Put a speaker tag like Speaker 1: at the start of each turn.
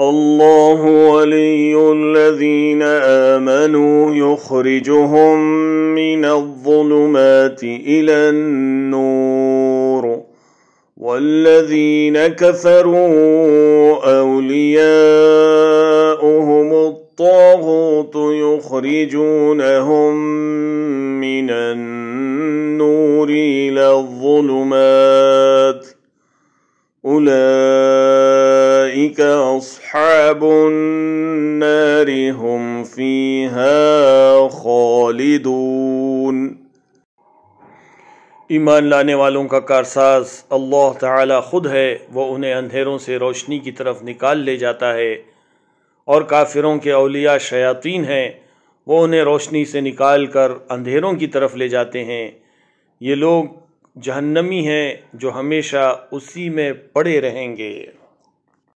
Speaker 1: الله ولي الذين آمنوا يخرجهم من الظلمات إلى النور. والذين كفروا أولياؤهم الطاغوت يخرجونهم من النور إلى الظلمات. أولئك أصحاب النار هم فيها خالدون۔
Speaker 2: ایمان لانے والوں کا کارساز اللہ تعالی خود ہے، وہ انہیں اندھیروں سے روشنی کی طرف نکال لے جاتا ہے۔ اور کافروں کے اولیاء شیاطین ہیں، وہ انہیں روشنی سے نکال کر اندھیروں کی طرف لے جاتے ہیں۔ یہ لوگ جہنمی ہیں جو ہمیشہ اسی میں پڑے رہیں گے۔